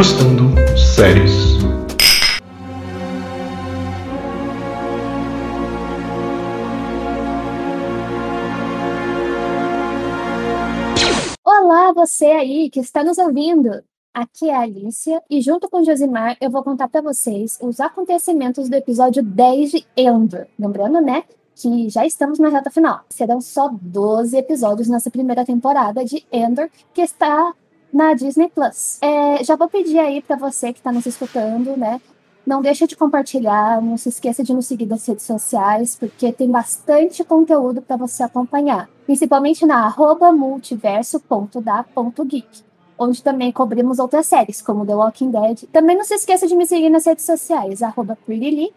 Degustando Séries. Olá, você aí que está nos ouvindo. Aqui é a Alicia e junto com Josimar eu vou contar para vocês os acontecimentos do episódio 10 de Endor. Lembrando, né, que já estamos na reta final. Serão só 12 episódios nessa primeira temporada de Endor, que está na Disney Plus. É, já vou pedir aí para você que está nos escutando, né? Não deixa de compartilhar, não se esqueça de nos seguir nas redes sociais, porque tem bastante conteúdo para você acompanhar, principalmente na arroba multiverso.da.geek, onde também cobrimos outras séries, como The Walking Dead. Também não se esqueça de me seguir nas redes sociais, arroba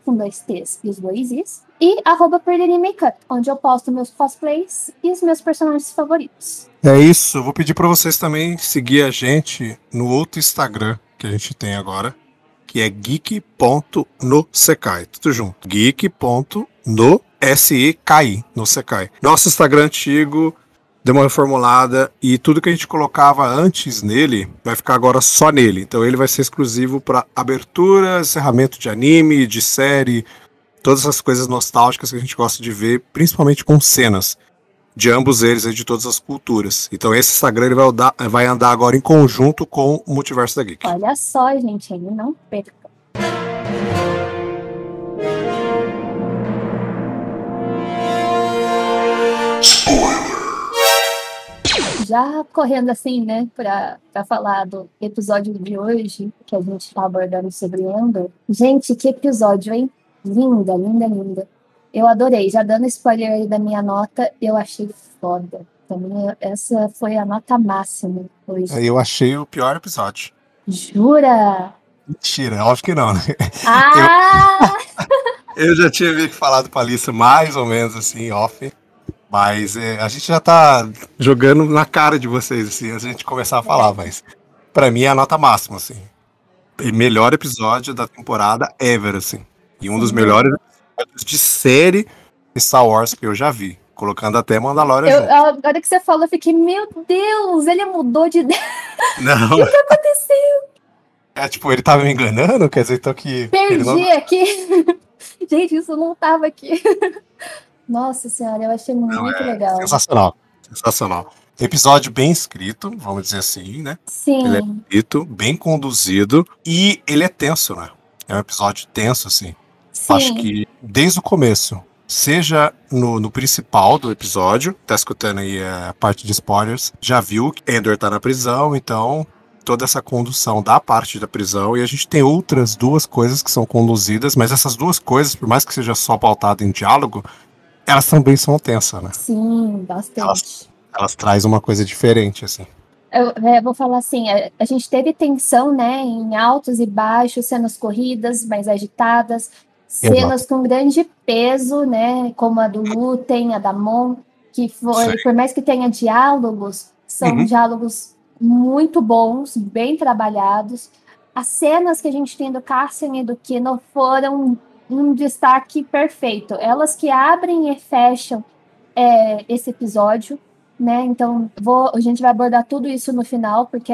com dois T's e os dois I's, e arroba Makeup, onde eu posto meus cosplays e os meus personagens favoritos. É isso, eu vou pedir para vocês também seguir a gente no outro Instagram que a gente tem agora, que é geek.nosekai, tudo junto. geek.nosekai, no Sekai. Nosso Instagram antigo deu uma reformulada e tudo que a gente colocava antes nele vai ficar agora só nele. Então ele vai ser exclusivo para abertura, encerramento de anime, de série, todas as coisas nostálgicas que a gente gosta de ver, principalmente com cenas de ambos eles e de todas as culturas. Então esse Instagram ele vai, andar, vai andar agora em conjunto com o Multiverso da Geek. Olha só, gente, ele não perca. Já correndo assim, né, para falar do episódio de hoje, que a gente está abordando sobre Endor. Gente, que episódio, hein? Linda, linda, linda. Eu adorei. Já dando spoiler aí da minha nota, eu achei foda. Também essa foi a nota máxima hoje. Eu achei o pior episódio. Jura? Mentira, óbvio que não, né? Ah! Eu, eu já tinha falado pra Alissa mais ou menos assim, off. Mas é, a gente já tá jogando na cara de vocês, assim, antes de a gente começar a falar, mas pra mim é a nota máxima, assim. E melhor episódio da temporada ever, assim. E um dos melhores episódios de série de Star Wars que eu já vi. Colocando até Mandalorian Eu, junto. agora que você falou, eu fiquei, meu Deus, ele mudou de ideia. Não, O que aconteceu? é tipo, ele tava me enganando, quer dizer, então que. Perdi não- aqui. Gente, isso não tava aqui. Nossa senhora, eu achei muito Não, é legal. Sensacional. Sensacional. Episódio bem escrito, vamos dizer assim, né? Sim, Ele é escrito, bem conduzido e ele é tenso, né? É um episódio tenso, assim. sim. Acho que desde o começo, seja no, no principal do episódio, tá escutando aí a parte de spoilers, já viu que Endor tá na prisão, então toda essa condução da parte da prisão, e a gente tem outras duas coisas que são conduzidas, mas essas duas coisas, por mais que seja só pautado em diálogo, elas também são tensas, né? Sim, bastante. Elas- Elas trazem uma coisa diferente, assim. Eu, é, vou falar assim, a, a gente teve tensão, né, em altos e baixos, cenas corridas, mais agitadas, cenas com grande peso, né, como a do Lutem, a da Mon, que foi, Sim. por mais que tenha diálogos, são Uhum. diálogos muito bons, bem trabalhados. As cenas que a gente tem do Cassian e do Kino foram um destaque perfeito. Elas que abrem e fecham é, esse episódio, né? Então vou, a gente vai abordar tudo isso no final, porque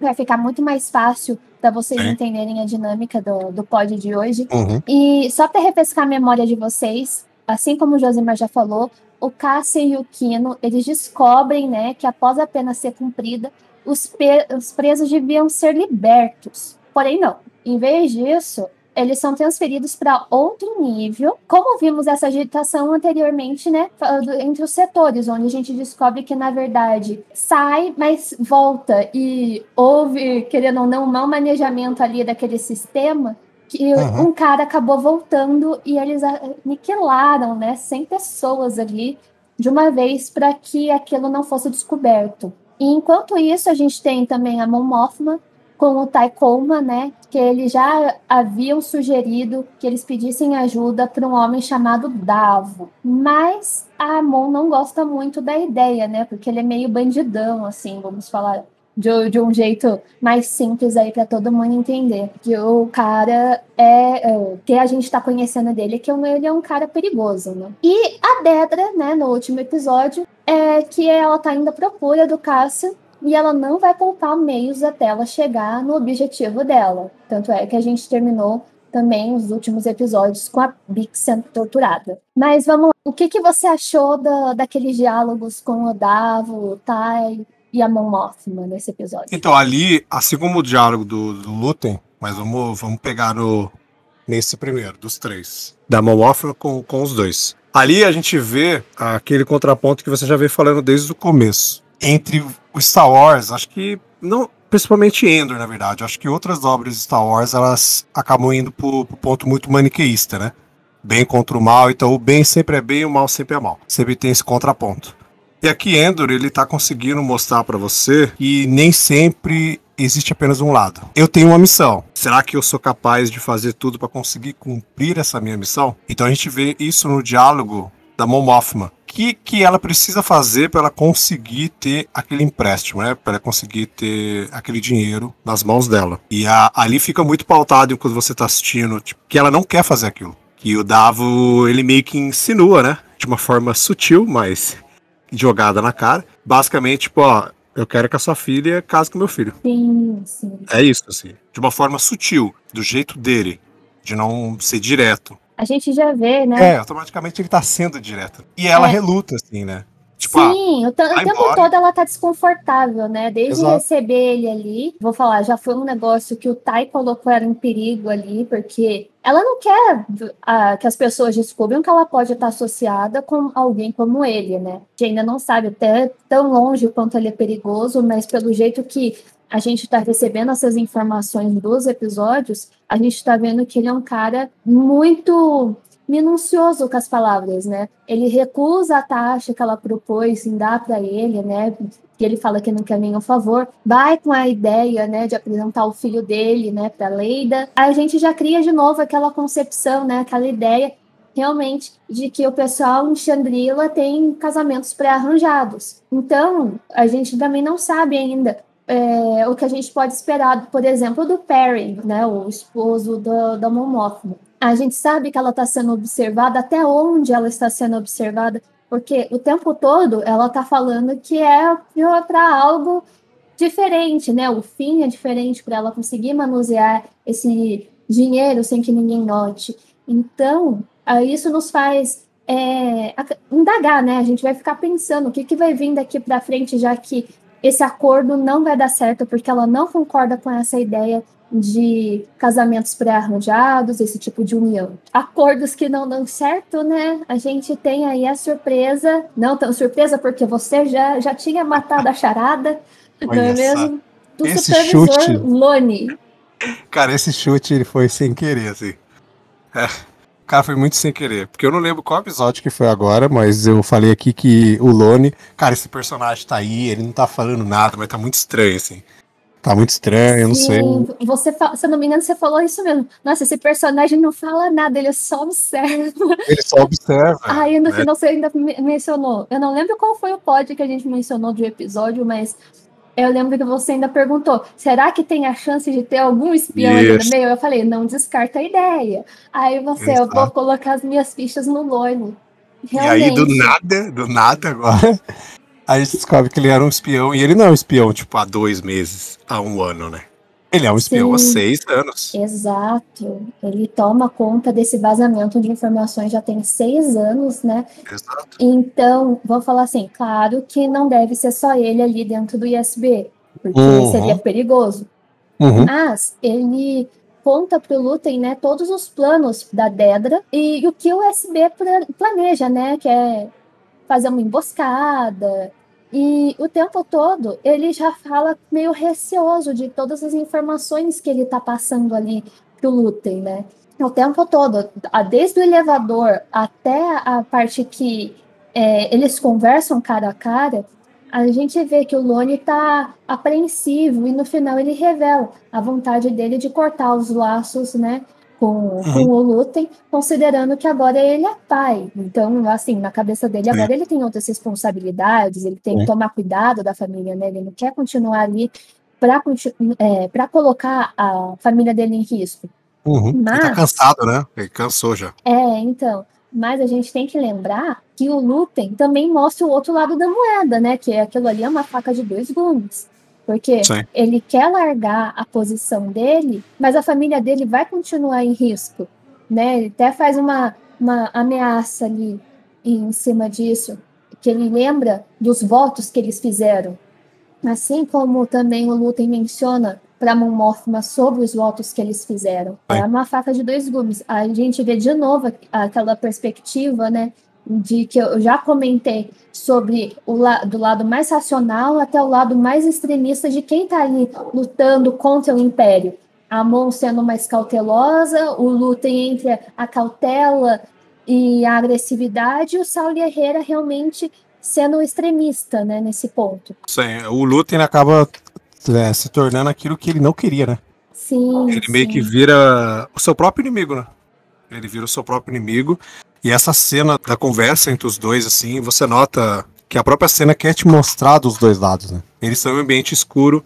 vai ficar muito mais fácil para vocês Sim. entenderem a dinâmica do, do pod de hoje. Uhum. E só para refrescar a memória de vocês, assim como o Josimar já falou, o Cassie e o Kino, eles descobrem, né, que após a pena ser cumprida, os, os presos deviam ser libertos. Porém, não. Em vez disso, eles são transferidos para outro nível. Como vimos essa agitação anteriormente, né, entre os setores, onde a gente descobre que, na verdade, sai, mas volta. E houve, querendo ou não, um mau manejamento ali daquele sistema que Uhum. um cara acabou voltando e eles aniquilaram, né, 100 pessoas ali de uma vez para que aquilo não fosse descoberto. E enquanto isso, a gente tem também a Mon Mothma com o Taikoma, né, que eles já haviam sugerido que eles pedissem ajuda para um homem chamado Davo. Mas a Mon não gosta muito da ideia, né, porque ele é meio bandidão, assim, vamos falar de, de um jeito mais simples aí para todo mundo entender. Que o cara é, é, que a gente está conhecendo dele, que ele é um cara perigoso, né? E a Dedra, né, no último episódio, é que ela tá indo à procura do Cássio e ela não vai poupar meios até ela chegar no objetivo dela. Tanto é que a gente terminou também os últimos episódios com a Bix sendo torturada. Mas vamos lá. O que, que você achou da, daqueles diálogos com o Davo, o Tai e a Mon nesse episódio? Então, ali, assim como o diálogo do, do Lutem, mas vamos, vamos pegar no, nesse primeiro, dos três. Da Mon com, com os dois. Ali a gente vê aquele contraponto que você já veio falando desde o começo. Entre o Star Wars, acho que não, principalmente Endor, na verdade. Acho que outras obras de Star Wars elas acabam indo pro, pro ponto muito maniqueísta, né? Bem contra o mal, então o bem sempre é bem e o mal sempre é mal. Sempre tem esse contraponto. E aqui Endor, ele tá conseguindo mostrar para você que nem sempre existe apenas um lado. Eu tenho uma missão. Será que eu sou capaz de fazer tudo para conseguir cumprir essa minha missão? Então a gente vê isso no diálogo da Mon Mothma. Que, que ela precisa fazer para ela conseguir ter aquele empréstimo, né? Para ela conseguir ter aquele dinheiro nas mãos dela. E a, ali fica muito pautado quando você está assistindo, tipo, que ela não quer fazer aquilo. Que o Davo, ele meio que insinua, né? De uma forma sutil, mas jogada na cara. Basicamente, tipo, ó, eu quero que a sua filha case com meu filho. Sim, sim. É isso, assim. De uma forma sutil, do jeito dele, de não ser direto. A gente já vê, né? É, automaticamente ele tá sendo direto. E ela É. reluta, assim, né? Tipo, ah, Sim, o, ta- o tempo embora. todo ela tá desconfortável, né? Desde Exato. receber ele ali. Vou falar, já foi um negócio que o Tai colocou ela em perigo ali, porque ela não quer ah, que as pessoas descubram que ela pode estar associada com alguém como ele, né? A gente ainda não sabe até tão longe quanto ele é perigoso, mas pelo jeito que a gente está recebendo essas informações dos episódios, a gente está vendo que ele é um cara muito minucioso com as palavras, né? Ele recusa a taxa que ela propôs em dar para ele, né? Que ele fala que não quer nenhum favor. Vai com a ideia, né, de apresentar o filho dele, né, para Leida. A gente já cria de novo aquela concepção, né, aquela ideia realmente de que o pessoal em Chandrila tem casamentos pré-arranjados. Então, a gente também não sabe ainda é, o que a gente pode esperar, por exemplo, do Perry, né, o esposo da Mon Mothma. A gente sabe que ela está sendo observada, até onde ela está sendo observada, porque o tempo todo ela está falando que é para algo diferente, né? O fim é diferente para ela conseguir manusear esse dinheiro sem que ninguém note. Então, isso nos faz é, indagar, né? A gente vai ficar pensando o que, que vai vir daqui para frente, já que esse acordo não vai dar certo, porque ela não concorda com essa ideia de casamentos pré-arranjados, esse tipo de união. Acordos que não dão certo, né? A gente tem aí a surpresa, não tão surpresa porque você já, já tinha matado a charada, não é Olha só. mesmo? Do Esse supervisor chute. Lone. cara, esse chute ele foi sem querer, assim. É, cara, foi muito sem querer. Porque eu não lembro qual episódio que foi agora, mas eu falei aqui que o Lone. Cara, esse personagem tá aí, ele não tá falando nada, mas tá muito estranho, assim. Tá muito estranho, eu não sei. Você, se eu não me engano, você falou isso mesmo. Nossa, esse personagem não fala nada, ele só observa. Ele só observa. Aí no né? final você ainda me- mencionou. Eu não lembro qual foi o pod que a gente mencionou do episódio, mas eu lembro que você ainda perguntou: será que tem a chance de ter algum espião ali no Isso. meio? Eu falei, não descarta a ideia. Aí você, eu vou Exato. colocar as minhas fichas no Lone. E aí, do nada, do nada agora, a gente descobre que ele era um espião. E ele não é um espião, tipo, há dois meses, há um ano, né? Ele é um espião há Sim. seis anos. Exato. Ele toma conta desse vazamento de informações já tem seis anos, né? Exato. Então, vou falar assim, claro que não deve ser só ele ali dentro do ISB, porque Uhum. seria perigoso. Uhum. Mas ele conta pro Lutem, né, todos os planos da Dedra e o que o pra- planeja, né, que é fazer uma emboscada. E o tempo todo ele já fala meio receoso de todas as informações que ele tá passando ali pro Lutem, né? O tempo todo, desde o elevador até a parte que é, eles conversam cara a cara, a gente vê que o Lone tá apreensivo e no final ele revela a vontade dele de cortar os laços, né, com, com o Lutem, considerando que agora ele é pai. Então, assim, na cabeça dele agora ele tem outras responsabilidades, ele tem que Sim. tomar cuidado da família, né? Ele não quer continuar ali para é, pra colocar a família dele em risco. Uhum. Ele tá Mas- cansado, né? Ele cansou já. É, então. Mas a gente tem que lembrar que o Lúten também mostra o outro lado da moeda, né? Que é aquilo ali é uma faca de dois gumes. Porque Sim. ele quer largar a posição dele, mas a família dele vai continuar em risco. Né? Ele até faz uma, uma ameaça ali em cima disso, que ele lembra dos votos que eles fizeram. Assim como também o Lutem menciona para Mon sobre os votos que eles fizeram. É uma faca de dois gumes. A gente vê de novo aquela perspectiva, né, de que eu já comentei sobre o la do lado mais racional até o lado mais extremista de quem está ali lutando contra o império. A Mon sendo mais cautelosa, o Lutem entre a cautela e a agressividade, e o Saulo Guerreira realmente sendo extremista, né, nesse ponto. Sim, o Lutem acaba é, se tornando aquilo que ele não queria, né? Sim. Ele sim. meio que vira o seu próprio inimigo, né? Ele vira o seu próprio inimigo. E essa cena da conversa entre os dois, assim, você nota que a própria cena quer te mostrar dos dois lados, né? Eles estão em um ambiente escuro.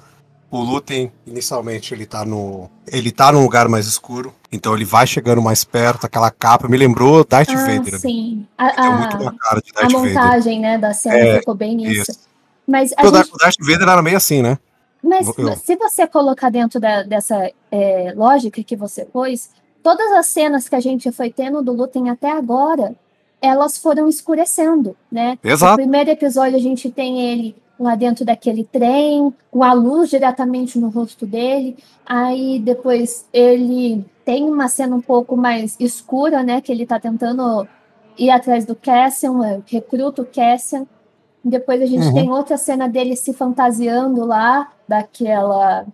O Lutem, inicialmente, ele tá no. Ele tá num lugar mais escuro. Então ele vai chegando mais perto, aquela capa. Me lembrou Darth ah, Vader. né? Sim. A, muito a, uma cara de a Darth Vader. montagem, né, da cena É, ficou bem nisso. isso. Mas, a O gente, Darth- o Darth Vader era meio assim, né? mas eu- se você colocar dentro da- dessa é, lógica que você pôs, todas as cenas que a gente foi tendo do Lutem até agora, elas foram escurecendo, né? No Exato. primeiro episódio a gente tem ele lá dentro daquele trem, com a luz diretamente no rosto dele. Aí depois ele tem uma cena um pouco mais escura, né? Que ele tá tentando ir atrás do Cassian, recruta o Cassian. Depois a gente Uhum. tem outra cena dele se fantasiando lá, daquela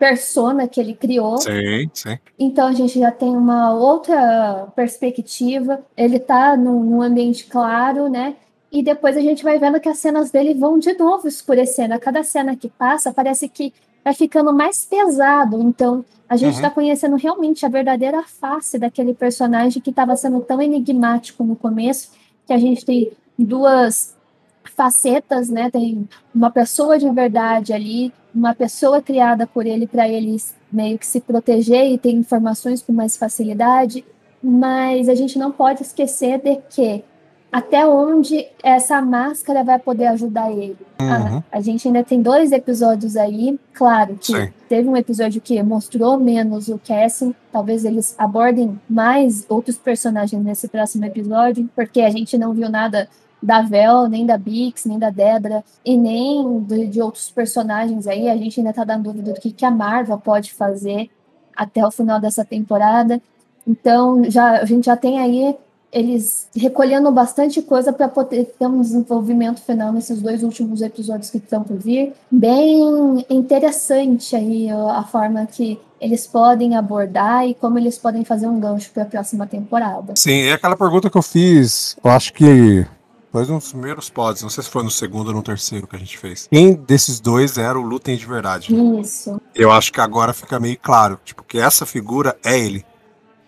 persona que ele criou. Sim, sim. Então a gente já tem uma outra perspectiva. Ele tá num, num ambiente claro, né? E depois a gente vai vendo que as cenas dele vão de novo escurecendo. A cada cena que passa, parece que vai ficando mais pesado. Então a gente Uhum. está conhecendo realmente a verdadeira face daquele personagem que estava sendo tão enigmático no começo, que a gente tem duas facetas, né? Tem uma pessoa de verdade ali, uma pessoa criada por ele para ele meio que se proteger e ter informações com mais facilidade, mas a gente não pode esquecer de que até onde essa máscara vai poder ajudar ele. Uhum. A, a gente ainda tem dois episódios aí, claro que Sim. teve um episódio que mostrou menos o Cassie, talvez eles abordem mais outros personagens nesse próximo episódio, porque a gente não viu nada da Vel, nem da Bix, nem da Debra, e nem de, de outros personagens aí. A gente ainda tá dando dúvida do que, que a Marvel pode fazer até o final dessa temporada. Então, já, a gente já tem aí eles recolhendo bastante coisa para poder ter um desenvolvimento final nesses dois últimos episódios que estão por vir. Bem interessante aí a forma que eles podem abordar e como eles podem fazer um gancho para a próxima temporada. Sim, é aquela pergunta que eu fiz, eu acho que foi um dos primeiros pods, não sei se foi no segundo ou no terceiro que a gente fez. Quem desses dois era o Lutem de verdade? Isso. Eu acho que agora fica meio claro, tipo, que essa figura é ele.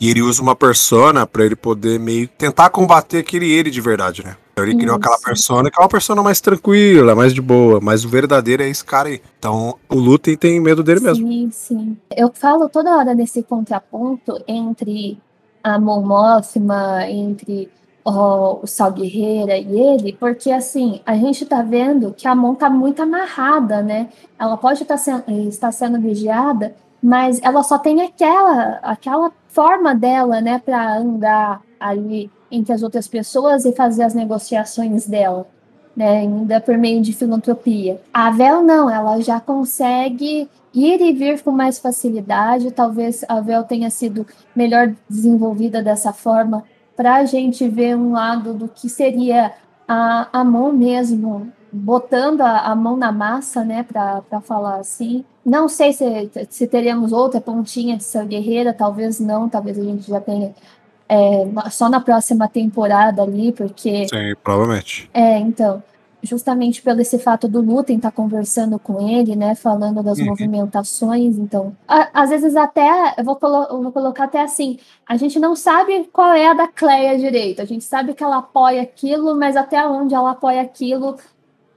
E ele usa uma persona pra ele poder meio tentar combater aquele ele de verdade, né? Então ele criou Isso. aquela persona que é uma persona mais tranquila, mais de boa, mas o verdadeiro é esse cara aí. Então o Lutem tem medo dele mesmo. Sim, sim. Eu falo toda hora nesse contraponto entre a Mon Mothma, entre ó, o Sal Guerreira e ele, porque assim, a gente tá vendo que a Mon tá muito amarrada, né? Ela pode estar sendo, estar sendo vigiada, mas ela só tem aquela, aquela forma dela, né, para andar ali entre as outras pessoas e fazer as negociações dela né, ainda por meio de filantropia. A Vel não, ela já consegue ir e vir com mais facilidade. Talvez a Vel tenha sido melhor desenvolvida dessa forma para a gente ver um lado do que seria a, a mão mesmo, botando a, a mão na massa, né, para falar assim. Não sei se, se teremos outra pontinha de ser guerreira, talvez não, talvez a gente já tenha é, só na próxima temporada ali, porque Sim, provavelmente. é, então, justamente pelo esse fato do Lutem estar conversando com ele, né, falando das Uhum. movimentações, então, a- às vezes até, eu vou, colo- eu vou colocar até assim, a gente não sabe qual é a da Cleia direito, a gente sabe que ela apoia aquilo, mas até onde ela apoia aquilo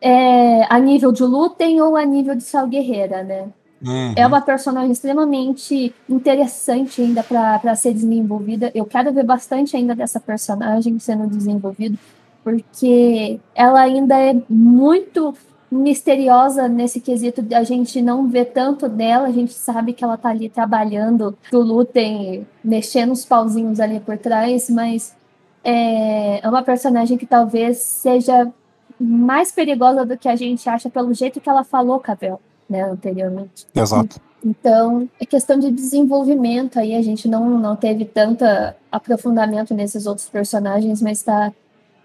é, a nível de Lutem ou a nível de Sal Guerreira, né? Uhum. É uma personagem extremamente interessante ainda para ser desenvolvida. Eu quero ver bastante ainda dessa personagem sendo desenvolvida, porque ela ainda é muito misteriosa nesse quesito a gente não vê tanto dela, a gente sabe que ela tá ali trabalhando pro Lutem, mexendo os pauzinhos ali por trás, mas é, é uma personagem que talvez seja mais perigosa do que a gente acha pelo jeito que ela falou, Cabel, né, anteriormente. Exato. Então, é questão de desenvolvimento aí, a gente não, não teve tanto aprofundamento nesses outros personagens, mas está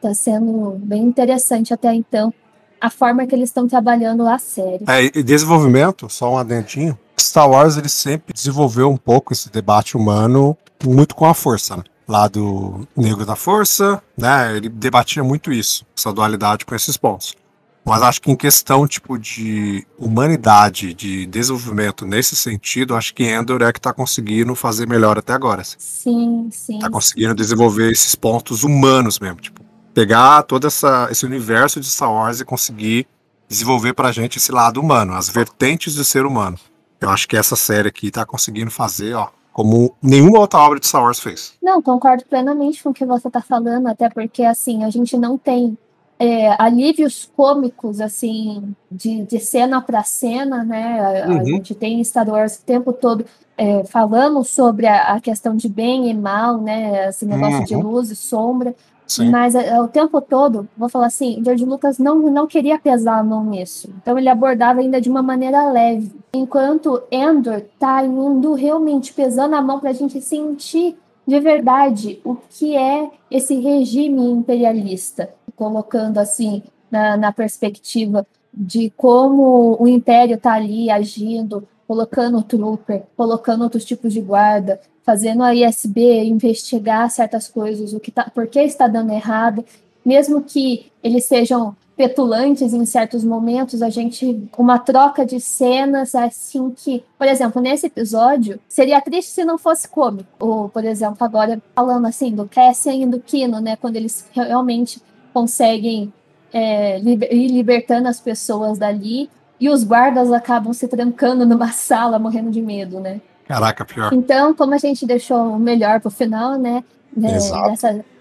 tá sendo bem interessante até então a forma que eles estão trabalhando a série. É, e desenvolvimento, só um adentinho. Star Wars ele sempre desenvolveu um pouco esse debate humano muito com a força, né? Lado negro da força, né? Ele debatia muito isso, essa dualidade com esses pontos. Mas acho que em questão tipo de humanidade, de desenvolvimento nesse sentido, acho que Endor é que está conseguindo fazer melhor até agora. Assim. Sim, sim. Tá conseguindo desenvolver esses pontos humanos mesmo, tipo pegar todo essa, esse universo de Star Wars e conseguir desenvolver pra gente esse lado humano, as vertentes do ser humano. Eu acho que essa série aqui tá conseguindo fazer, ó, como nenhuma outra obra de Star Wars fez. Não, concordo plenamente com o que você tá falando, até porque, assim, a gente não tem é, alívios cômicos, assim, de, de cena para cena, né? A, uhum. a, gente tem Star Wars o tempo todo é, falando sobre a, a, questão de bem e mal, né? Esse negócio uhum. de luz e sombra. Sim. Mas é, o tempo todo, vou falar assim, George Lucas não, não queria pesar a mão nisso. Então ele abordava ainda de uma maneira leve. Enquanto Endor tá indo realmente pesando a mão para a gente sentir de verdade o que é esse regime imperialista, colocando assim na, na perspectiva de como o império está ali agindo, colocando trooper, colocando outros tipos de guarda, fazendo a ISB investigar certas coisas, o que tá, por que está dando errado, mesmo que eles sejam petulantes em certos momentos, a gente uma troca de cenas assim que, por exemplo, nesse episódio, seria triste se não fosse cômico. Ou, por exemplo, agora falando assim do Cassian e do Kino, né, quando eles realmente conseguem é, ir libertando as pessoas dali e os guardas acabam se trancando numa sala morrendo de medo, né? Caraca, pior. Então, como a gente deixou o melhor pro final, né? né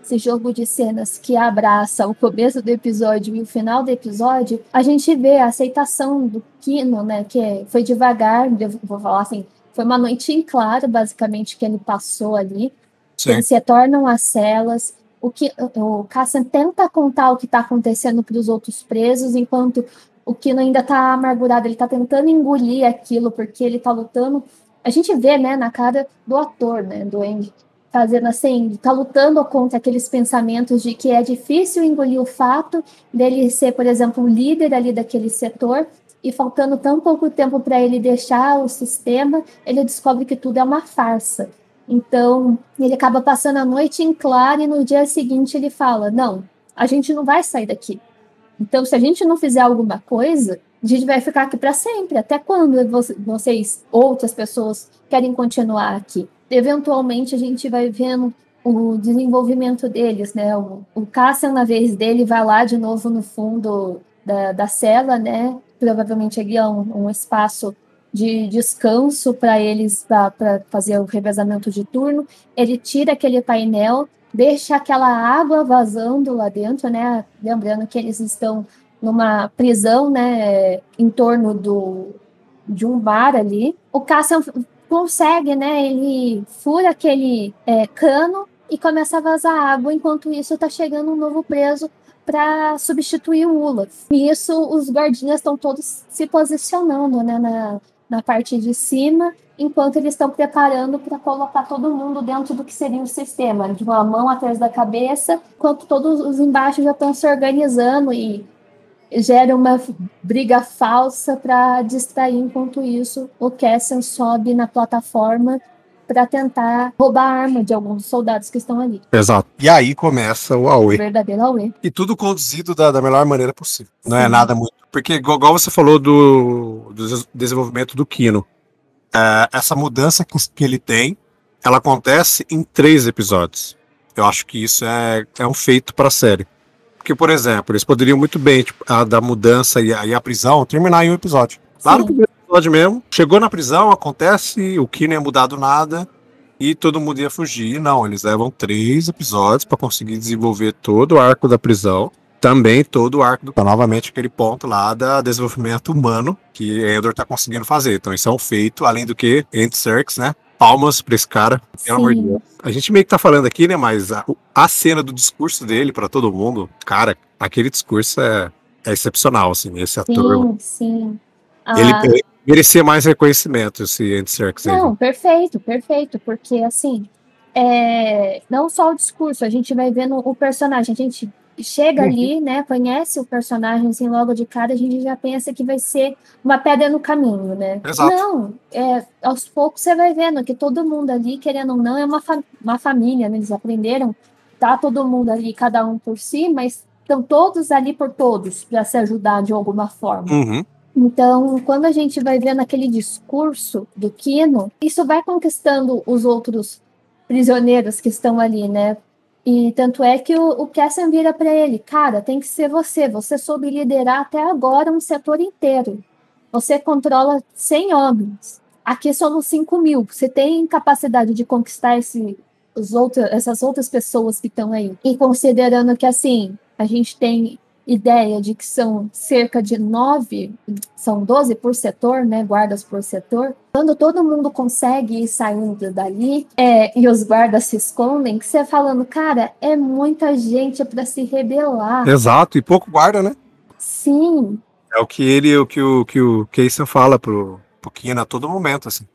esse jogo de cenas que abraça o começo do episódio e o final do episódio, a gente vê a aceitação do Kino, né? Que foi devagar, vou falar assim, foi uma noite em claro, basicamente, que ele passou ali. Sim. Eles retornam às celas. O, que, o Cassian tenta contar o que está acontecendo para os outros presos, enquanto o Kino ainda tá amargurado, ele tá tentando engolir aquilo, porque ele tá lutando. A gente vê, né, na cara do ator, né, do Andy, fazendo assim, tá lutando contra aqueles pensamentos de que é difícil engolir o fato dele ser, por exemplo, o líder ali daquele setor, e faltando tão pouco tempo para ele deixar o sistema, ele descobre que tudo é uma farsa. Então, ele acaba passando a noite em claro e no dia seguinte ele fala: Não, a gente não vai sair daqui. Então, se a gente não fizer alguma coisa, a gente vai ficar aqui para sempre. Até quando vocês, outras pessoas, querem continuar aqui? Eventualmente, a gente vai vendo o desenvolvimento deles, né? O, o Cassian, na vez dele, vai lá de novo no fundo da, da cela, né? Provavelmente ali é um, um espaço de descanso para eles, para fazer o revezamento de turno. Ele tira aquele painel deixa aquela água vazando lá dentro, né? Lembrando que eles estão numa prisão, né, em torno do, de um bar ali. O Cassian consegue, né? Ele fura aquele é, cano e começa a vazar água. Enquanto isso, tá chegando um novo preso para substituir o Olaf. E isso, os guardinhas estão todos se posicionando, né, na, na parte de cima enquanto eles estão preparando para colocar todo mundo dentro do que seria o sistema, de uma mão atrás da cabeça, enquanto todos os embaixo já estão se organizando e gera uma briga falsa para distrair. Enquanto isso, o Cassian sobe na plataforma para tentar roubar a arma de alguns soldados que estão ali. Exato. E aí começa o AUE. verdadeiro AUE. E tudo conduzido da, da melhor maneira possível. Sim. Não é nada muito. Porque, igual você falou do, do desenvolvimento do Kino, é, essa mudança que, que ele tem, ela acontece em três episódios. Eu acho que isso é, é um feito para a série. Porque, por exemplo, eles poderiam muito bem, tipo, a, da mudança e a, e a prisão, terminar em um episódio. Claro que episódio mesmo. Chegou na prisão, acontece, o Kino ia mudar do nada e todo mundo ia fugir. Não, eles levam três episódios para conseguir desenvolver todo o arco da prisão. Também todo o arco do. Então, novamente, aquele ponto lá da desenvolvimento humano que Endor tá conseguindo fazer. Então, isso é um feito, além do que, Andy Serkis, né? Palmas pra esse cara, pelo amor de. Deus. A gente meio que tá falando aqui, né? Mas a, a cena do discurso dele pra todo mundo, cara, aquele discurso é, é excepcional, assim. Esse ator, Sim, sim. Ah, ele merecia mais reconhecimento, esse Andy Serkis. Não, perfeito, perfeito, porque assim, é, não só o discurso, a gente vai vendo o personagem, a gente chega Uhum. ali, né, conhece o personagem assim logo de cara, a gente já pensa que vai ser uma pedra no caminho, né? Exato. Não, é, aos poucos você vai vendo que todo mundo ali, querendo ou não, é uma, fa- uma família, né? Eles aprenderam, tá todo mundo ali, cada um por si, mas estão todos ali por todos, para se ajudar de alguma forma. Uhum. Então, quando a gente vai vendo aquele discurso do Kino, isso vai conquistando os outros prisioneiros que estão ali, né? E tanto é que o, o Cassian vira para ele, cara, tem que ser você. Você soube liderar até agora um setor inteiro. Você controla 100 homens. Aqui somos 5 mil. Você tem capacidade de conquistar esse, os outros, essas outras pessoas que estão aí. E considerando que, assim, a gente tem ideia de que são cerca de nove, são 12 por setor, né, guardas por setor. Quando todo mundo consegue ir saindo dali é, e os guardas se escondem, que você falando, cara, é muita gente para se rebelar. Exato, e pouco guarda, né? Sim, É o que ele, o que o que o Kaysen fala pro, pro Kino a todo momento, assim.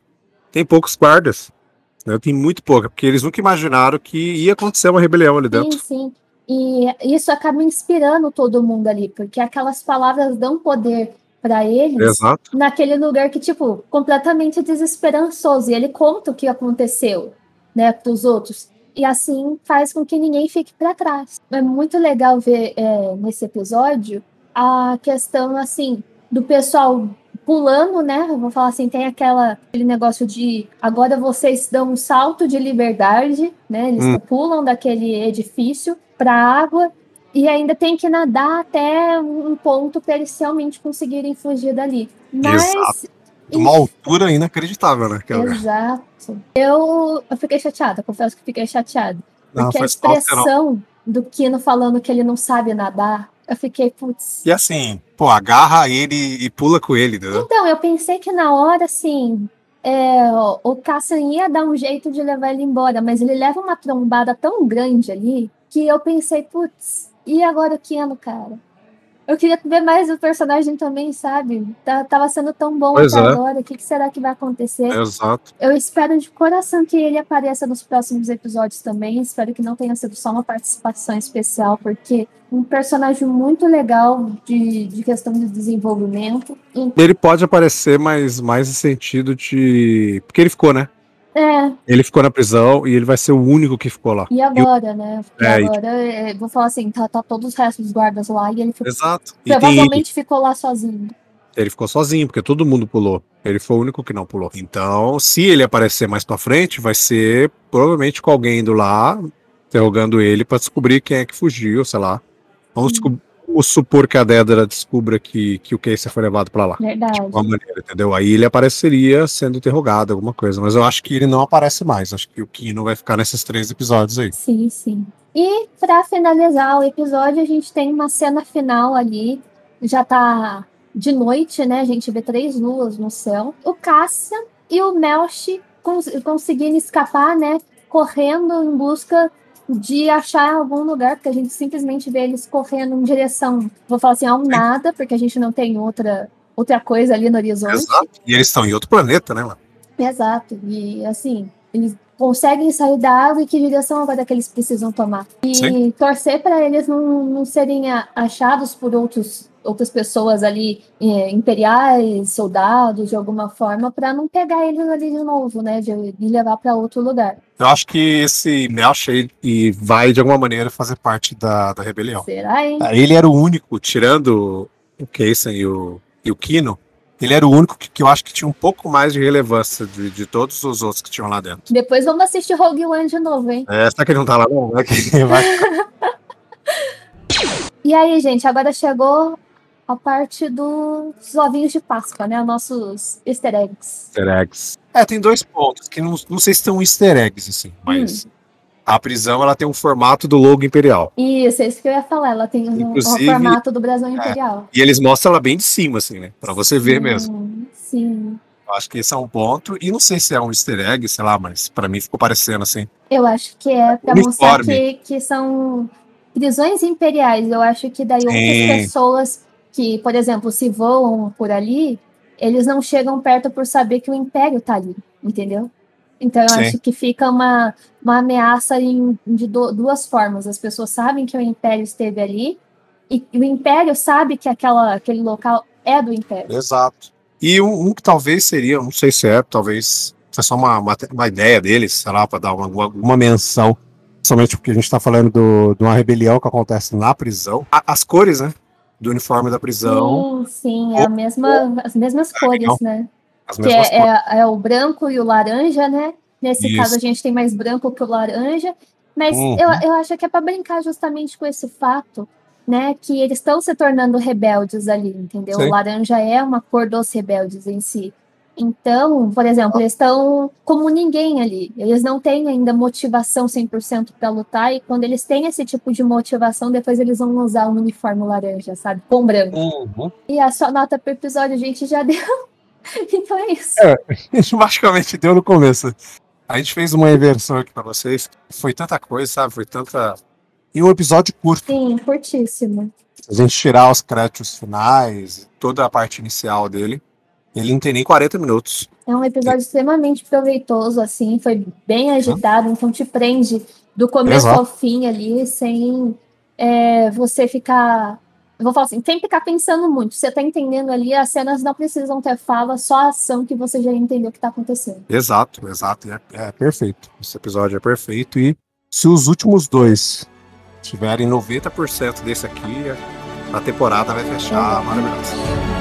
Tem poucos guardas. Né? Tem muito pouco, porque eles nunca imaginaram que ia acontecer uma rebelião ali sim, dentro. sim. E isso acaba inspirando todo mundo ali, porque aquelas palavras dão poder para eles. Exato. naquele lugar que, tipo, completamente desesperançoso. E ele conta o que aconteceu, né, pros outros. E assim faz com que ninguém fique para trás. É muito legal ver é, nesse episódio a questão, assim, do pessoal pulando, né? Vou falar assim, tem aquela, aquele negócio de agora vocês dão um salto de liberdade, né? Eles Hum. pulam daquele edifício para a água e ainda tem que nadar até um ponto para eles realmente conseguirem fugir dali. Mas Exato. Uma altura inacreditável, né? Exato. Eu, eu fiquei chateada, confesso que fiquei chateada. Não, Porque a expressão do Kino falando que ele não sabe nadar, eu fiquei, putz. E assim, pô, agarra ele e pula com ele, entendeu? Então, eu pensei que na hora, assim, é, o- Cassian ia dar um jeito de levar ele embora, mas ele leva uma trombada tão grande ali que eu pensei, putz, e agora o Kino, cara? Eu queria ver mais o personagem também, sabe? Tá- Tava sendo tão bom Pois até é. agora, o que, que será que vai acontecer? Exato. Eu espero de coração que ele apareça nos próximos episódios também. Espero que não tenha sido só uma participação especial, porque um personagem muito legal de, de questão de desenvolvimento. Ele pode aparecer, mas mais em sentido de. Porque ele ficou, né? É, Ele ficou na prisão e ele vai ser o único que ficou lá. e agora, né? E É, e- agora, é, vou falar assim, tá, tá todos os restos dos guardas lá e ele ficou, Exato. E tem provavelmente ficou lá sozinho. Ele ficou sozinho, porque todo mundo pulou. Ele foi o único que não pulou. Então, se ele aparecer mais pra frente, vai ser provavelmente com alguém indo lá, interrogando ele pra descobrir quem é que fugiu, sei lá. Vamos, Sim. descob- vamos supor que a Dedra descubra que, que o Casey foi levado pra lá. Verdade. De alguma maneira, entendeu? Aí ele apareceria sendo interrogado, alguma coisa. Mas eu acho que ele não aparece mais. Acho que o Kino vai ficar nesses três episódios aí. Sim, sim. E para finalizar o episódio, a gente tem uma cena final ali. Já tá de noite, né? A gente vê três luas no céu. O Cassian e o Melch cons conseguindo escapar, né? Correndo em busca de achar algum lugar, porque a gente simplesmente vê eles correndo em direção, vou falar assim, a um nada, porque a gente não tem outra, outra coisa ali no horizonte. Exato. E eles estão em outro planeta, né, mano? Exato. E assim, eles conseguem sair da água e que direção agora que eles precisam tomar. E Sim. torcer para eles não, não serem achados por outros, outras pessoas ali, eh, imperiais, soldados, de alguma forma, para não pegar eles ali de novo, né? De, de levar para outro lugar. Eu acho que esse Melch e vai, de alguma maneira, fazer parte da, da rebelião. Será, hein? Ah, Ele era o único, tirando o Kaysen e o, e o Kino, ele era o único que, que eu acho que tinha um pouco mais de relevância de, de todos os outros que tinham lá dentro. Depois vamos assistir Rogue One de novo, hein? É, será que ele não tá lá não? Vai que vai E aí, gente, agora chegou a parte dos ovinhos de Páscoa, né? Nossos easter eggs. Easter eggs. É, tem dois pontos, que não, não sei se são easter eggs, assim, mas. Hum. A prisão ela tem um formato do logo imperial. Isso, é isso que eu ia falar. Ela tem um, um formato do brasão é, imperial. E eles mostram ela bem de cima, assim, né? Pra você ver mesmo. Sim. Acho que esse é um ponto. E não sei se é um easter egg, sei lá, mas para mim ficou parecendo assim. Eu acho que é para mostrar que, que são prisões imperiais. Eu acho que daí Sim. outras pessoas que, por exemplo, se voam por ali, eles não chegam perto por saber que o império tá ali, entendeu? Então eu Sim. acho que fica uma, uma ameaça em, de do, duas formas. As pessoas sabem que o império esteve ali e o império sabe que aquela, aquele local é do império. Exato. E um, um, que talvez seria, não sei se é, talvez foi só uma, uma, uma ideia deles, sei lá, para dar uma, uma menção, somente porque a gente está falando do, de uma rebelião que acontece na prisão. A, as cores, né? Do uniforme da prisão. Sim, sim, é a mesma, as mesmas é, cores, legal. né? As que é, é, é, o branco e o laranja, né? Nesse Isso. caso, a gente tem mais branco que o laranja. Mas uhum. eu, eu acho que é para brincar justamente com esse fato né, que eles estão se tornando rebeldes ali, entendeu? Sim. O laranja é uma cor dos rebeldes em si. Então, por exemplo, eles estão como ninguém ali. Eles não têm ainda motivação 100% para lutar e quando eles têm esse tipo de motivação, depois eles vão usar um uniforme laranja, sabe? Com branco. Uhum. E a sua nota para episódio a gente já deu. então é isso. É, a gente basicamente deu no começo. A gente fez uma inversão aqui para vocês. Foi tanta coisa, sabe? Foi tanta e um episódio curto. Sim, curtíssimo. Se a gente tirar os créditos finais, toda a parte inicial dele, ele não tem nem 40 minutos. É um episódio extremamente proveitoso, assim, foi bem agitado, então te prende do começo Exato. ao fim ali, sem é, você ficar. Eu vou falar assim, sem ficar pensando muito. Você tá entendendo ali, as cenas não precisam ter fala, só a ação que você já entendeu o que tá acontecendo. Exato, exato. É, é perfeito. Esse episódio é perfeito. E se os últimos dois tiverem 90% desse aqui, a temporada vai fechar maravilhosa.